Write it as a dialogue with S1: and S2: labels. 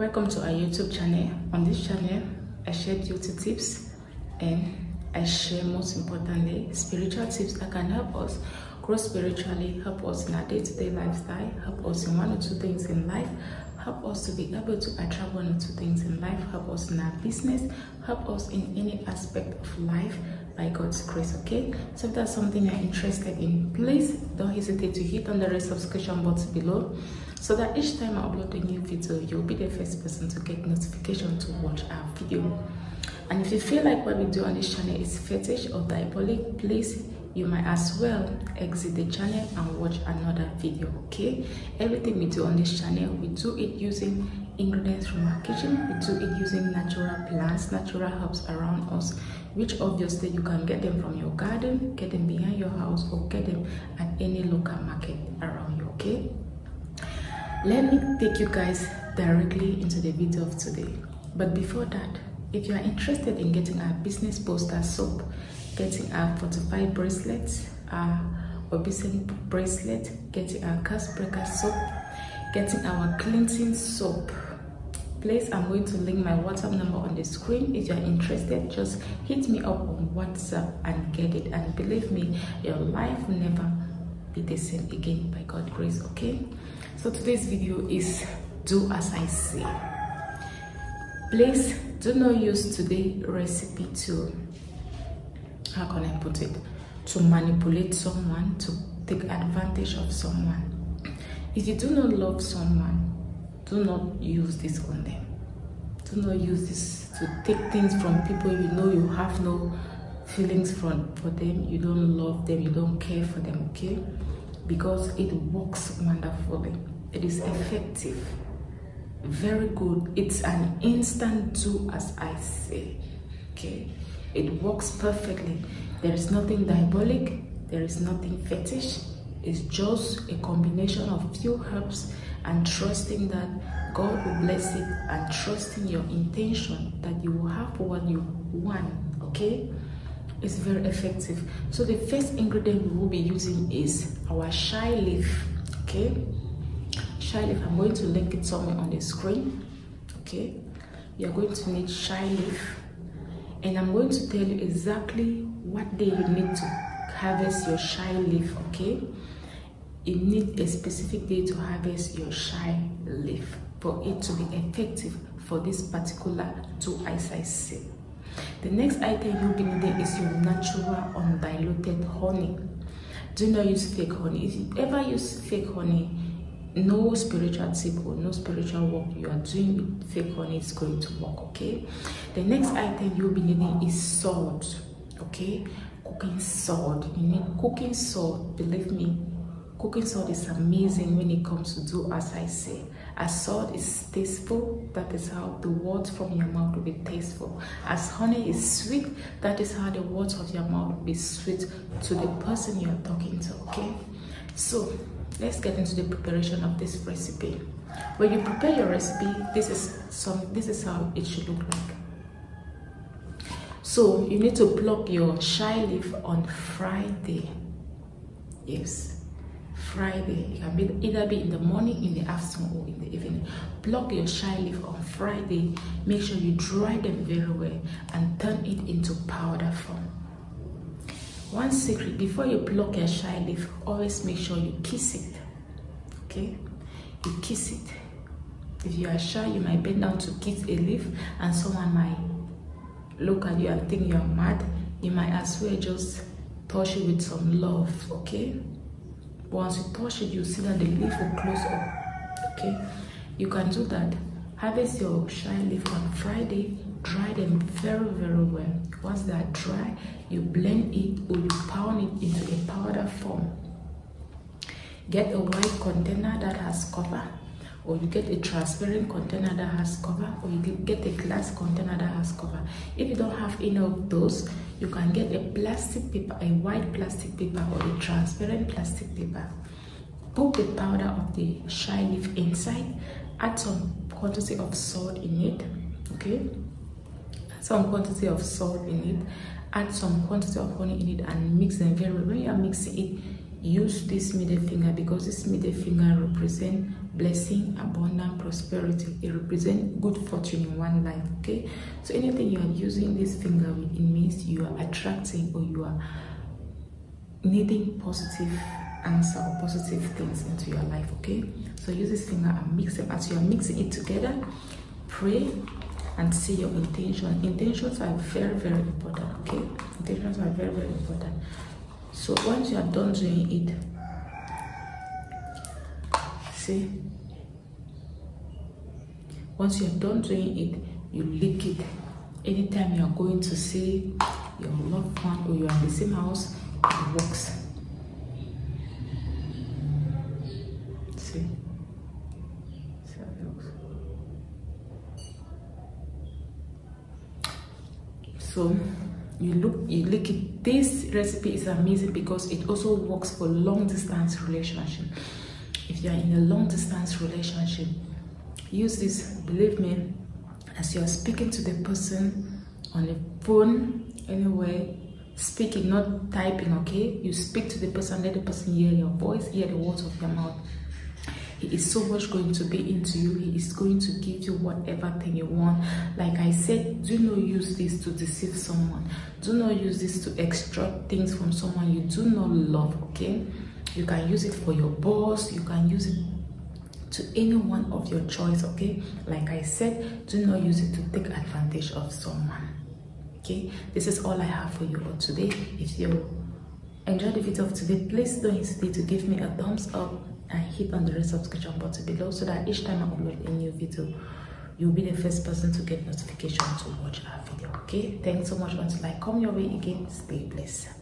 S1: welcome to our youtube channel. On this channel i share beauty tips and i share most importantly spiritual tips that can help us grow spiritually help us in our day-to-day lifestyle help us in one or two things in life help us to be able to attract one or two things in life help us in our business help us in any aspect of life by God's grace, okay? So if that's something you're interested in, please don't hesitate to hit on the red subscription button below so that each time I upload a new video, you'll be the first person to get notification to watch our video. And if you feel like what we do on this channel is fetish or diabolic, please you might as well exit the channel and watch another video okay everything we do on this channel we do it using ingredients from our kitchen do it using natural plants natural herbs around us which obviously you can get them from your garden get them behind your house or get them at any local market around you okay let me take you guys directly into the video of today but before that if you are interested in getting our business booster soap getting our fortified bracelets, our obesity bracelet, getting our cast breaker soap, getting our cleansing soap. Please, I'm going to link my WhatsApp number on the screen. If you're interested, just hit me up on WhatsApp and get it. And believe me, your life will never be the same again by God's grace, okay? So today's video is do as I say. Please do not use today's recipe to how can I put it, to manipulate someone, to take advantage of someone. If you do not love someone, do not use this on them. Do not use this to take things from people you know you have no feelings from for them, you don't love them, you don't care for them, okay? Because it works wonderfully. It is effective. Very good. It's an instant do as I say. Okay it works perfectly. There is nothing diabolic, there is nothing fetish. It's just a combination of few herbs and trusting that God will bless it and trusting your intention that you will have what you want. Okay? It's very effective. So the first ingredient we will be using is our shy leaf. Okay? Shy leaf. I'm going to link it somewhere on the screen. Okay? You're going to need shy leaf and I'm going to tell you exactly what day you need to harvest your shy leaf, okay? You need a specific day to harvest your shy leaf for it to be effective for this particular two eyes I. The next item you'll be needing is your natural undiluted honey. Do not use fake honey. If you ever use fake honey, no spiritual tip or no spiritual work you are doing with fake honey is going to work okay the next item you'll be needing is salt okay cooking salt you need cooking salt believe me. Cooking salt is amazing when it comes to do as i say. As salt is tasteful that is how the words from your mouth will be tasteful. As honey is sweet that is how the words of your mouth will be sweet to the person you're talking to okay? So let's get into the preparation of this recipe. When you prepare your recipe this is some this is how it should look like so you need to pluck your shy leaf on friday yes friday it can be either be in the morning in the afternoon or in the evening pluck your shy leaf on friday make sure you dry them very well and turn it into powder form one secret, before you pluck your shy leaf, always make sure you kiss it. Okay? You kiss it. If you are shy, you might bend down to kiss a leaf and someone might look at you and think you're mad. You might as well just touch it with some love, okay? Once you touch it, you see that the leaf will close up, okay? You can do that. Harvest your shy leaf on Friday, dry them very, very well. Once they are dry, you blend it or you pound it into a powder form. Get a white container that has cover or you get a transparent container that has cover or you get a glass container that has cover. If you don't have any of those you can get a plastic paper a white plastic paper or a transparent plastic paper. Put the powder of the shy leaf inside add some quantity of salt in it okay? Some quantity of salt in it add some quantity of honey in it and mix them very well. When you are mixing it use this middle finger because this middle finger represent blessing abundant prosperity. It represents good fortune in one life okay? So anything you are using this finger with it means you are attracting or you are needing positive answer or positive things into your life okay? So use this finger and mix them. As you are mixing it together pray and see your intention. Intentions are very very important okay? Intentions are very very important so once you are done doing it see once you are done doing it you lick it. Anytime you are going to see your loved one or you are in the same house it works. See? It looks so you look you look at this recipe is amazing because it also works for long distance relationship. If you are in a long distance relationship use this believe me as you are speaking to the person on the phone anyway speaking not typing okay? You speak to the person let the person hear your voice hear the words of your mouth he is so much going to be into you. He is going to give you whatever thing you want. Like i said do not use this to deceive someone. Do not use this to extract things from someone you do not love okay? You can use it for your boss. You can use it to anyone of your choice okay? Like i said do not use it to take advantage of someone okay? This is all i have for you all today. If you enjoyed the video of today please don't hesitate to give me a thumbs up and hit on the red subscription button below so that each time i upload a new video you'll be the first person to get notification to watch our video okay? Thanks so much until i come your way again. Stay blessed